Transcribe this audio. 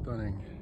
stunning.